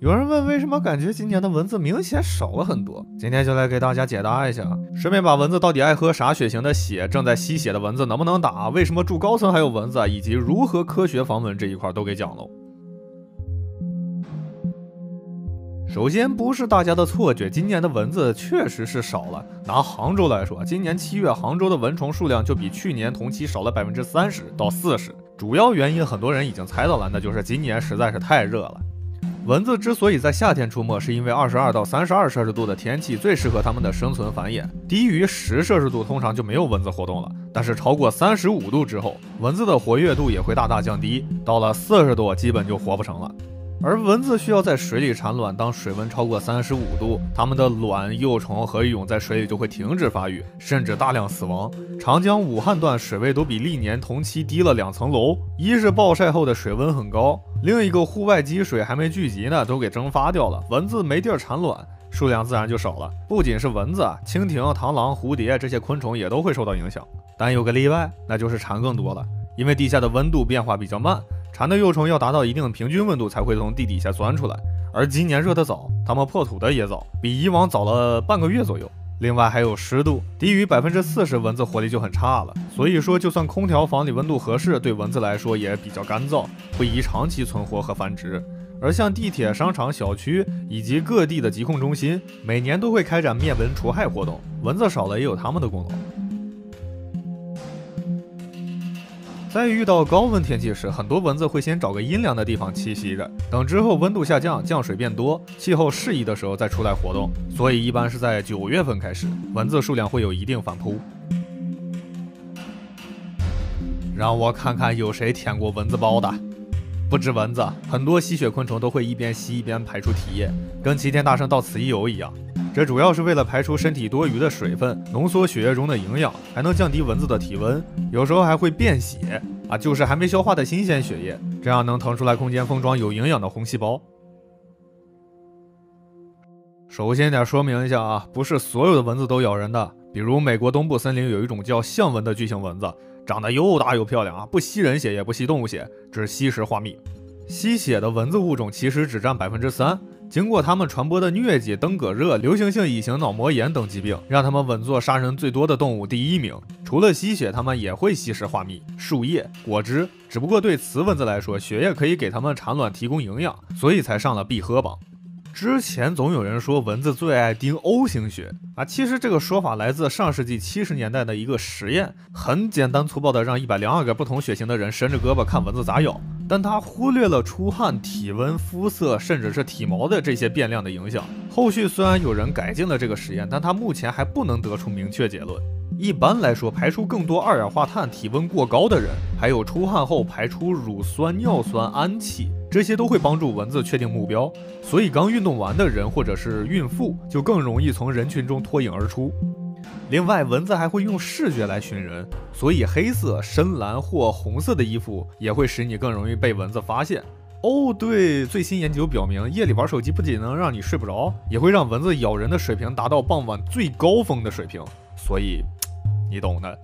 有人问为什么感觉今年的蚊子明显少了很多？今天就来给大家解答一下，顺便把蚊子到底爱喝啥血型的血，正在吸血的蚊子能不能打，为什么住高层还有蚊子，以及如何科学防蚊这一块都给讲喽。首先，不是大家的错觉，今年的蚊子确实是少了。拿杭州来说，今年七月杭州的蚊虫数量就比去年同期少了百分之三十到四十。主要原因很多人已经猜到了，那就是今年实在是太热了。蚊子之所以在夏天出没，是因为二十二到三十二摄氏度的天气最适合它们的生存繁衍。低于十摄氏度通常就没有蚊子活动了，但是超过三十五度之后，蚊子的活跃度也会大大降低，到了四十度基本就活不成了。而蚊子需要在水里产卵，当水温超过三十五度，它们的卵、幼虫和蛹在水里就会停止发育，甚至大量死亡。长江、武汉段水位都比历年同期低了两层楼，一是暴晒后的水温很高，另一个户外积水还没聚集呢，都给蒸发掉了，蚊子没地儿产卵，数量自然就少了。不仅是蚊子，蜻蜓、螳螂、蝴蝶这些昆虫也都会受到影响。但有个例外，那就是蝉更多了，因为地下的温度变化比较慢。蝉的幼虫要达到一定的平均温度才会从地底下钻出来，而今年热得早，它们破土的也早，比以往早了半个月左右。另外还有湿度，低于百分之四十，蚊子活力就很差了。所以说，就算空调房里温度合适，对蚊子来说也比较干燥，不宜长期存活和繁殖。而像地铁、商场、小区以及各地的疾控中心，每年都会开展灭蚊除害活动，蚊子少了也有他们的功劳。在遇到高温天气时，很多蚊子会先找个阴凉的地方栖息着，等之后温度下降、降水变多、气候适宜的时候再出来活动。所以一般是在九月份开始，蚊子数量会有一定反扑。让我看看有谁舔过蚊子包的。不止蚊子，很多吸血昆虫都会一边吸一边排出体液，跟齐天大圣到此一游一样。这主要是为了排出身体多余的水分，浓缩血液中的营养，还能降低蚊子的体温。有时候还会便血啊，就是还没消化的新鲜血液，这样能腾出来空间封装有营养的红细胞。首先得说明一下啊，不是所有的蚊子都咬人的。比如美国东部森林有一种叫象蚊的巨型蚊子，长得又大又漂亮啊，不吸人血也不吸动物血，只吸食花蜜。吸血的蚊子物种其实只占百分之三。经过它们传播的疟疾、登革热、流行性乙型脑膜炎等疾病，让它们稳坐杀人最多的动物第一名。除了吸血，它们也会吸食花蜜、树叶、果汁。只不过对雌蚊子来说，血液可以给它们产卵提供营养，所以才上了必喝榜。之前总有人说蚊子最爱叮 O 型血啊，其实这个说法来自上世纪七十年代的一个实验，很简单粗暴的让一百零二个不同血型的人伸着胳膊看蚊子咋咬。但他忽略了出汗、体温、肤色，甚至是体毛的这些变量的影响。后续虽然有人改进了这个实验，但他目前还不能得出明确结论。一般来说，排出更多二氧化碳、体温过高的人，还有出汗后排出乳酸、尿酸、氨气，这些都会帮助蚊子确定目标。所以，刚运动完的人或者是孕妇，就更容易从人群中脱颖而出。另外，蚊子还会用视觉来寻人，所以黑色、深蓝或红色的衣服也会使你更容易被蚊子发现。哦，对，最新研究表明，夜里玩手机不仅能让你睡不着，也会让蚊子咬人的水平达到傍晚最高峰的水平。所以，你懂的。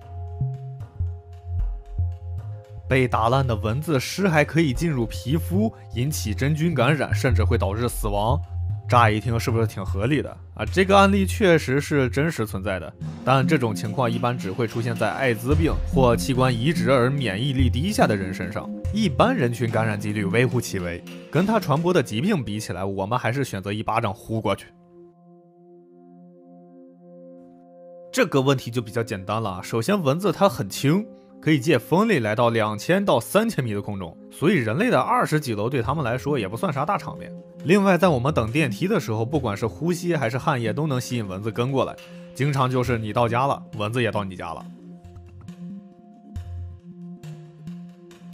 被打烂的蚊子尸还可以进入皮肤，引起真菌感染，甚至会导致死亡。乍一听是不是挺合理的啊？这个案例确实是真实存在的，但这种情况一般只会出现在艾滋病或器官移植而免疫力低下的人身上，一般人群感染几率微乎其微。跟它传播的疾病比起来，我们还是选择一巴掌呼过去。这个问题就比较简单了，首先蚊子它很轻。可以借风力来到两千到三千米的空中，所以人类的二十几楼对他们来说也不算啥大场面。另外，在我们等电梯的时候，不管是呼吸还是汗液，都能吸引蚊子跟过来。经常就是你到家了，蚊子也到你家了。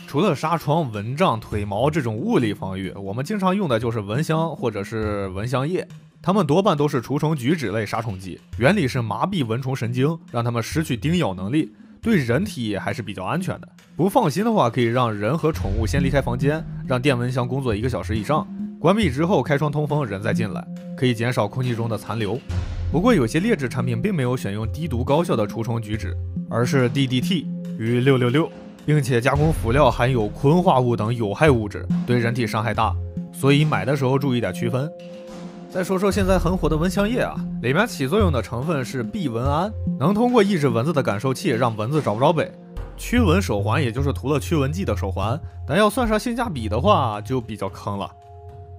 除了纱窗、蚊帐、腿毛这种物理防御，我们经常用的就是蚊香或者是蚊香液，它们多半都是除虫菊酯类杀虫剂，原理是麻痹蚊虫神经，让它们失去叮咬能力。对人体还是比较安全的。不放心的话，可以让人和宠物先离开房间，让电蚊香工作一个小时以上，关闭之后开窗通风，人再进来，可以减少空气中的残留。不过有些劣质产品并没有选用低毒高效的除虫菊酯，而是 DDT 与666，并且加工辅料含有醌化物等有害物质，对人体伤害大。所以买的时候注意点区分。再说说现在很火的蚊香液啊，里面起作用的成分是避蚊胺，能通过抑制蚊子的感受器，让蚊子找不着北。驱蚊手环也就是涂了驱蚊剂的手环，但要算上性价比的话，就比较坑了。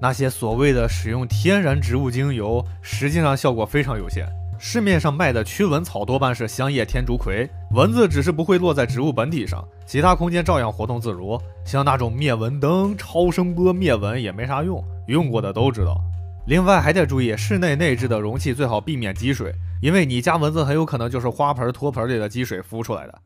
那些所谓的使用天然植物精油，实际上效果非常有限。市面上卖的驱蚊草多半是香叶天竺葵，蚊子只是不会落在植物本体上，其他空间照样活动自如。像那种灭蚊灯、超声波灭蚊也没啥用，用过的都知道。另外还得注意，室内内置的容器最好避免积水，因为你家蚊子很有可能就是花盆、托盆里的积水孵出来的。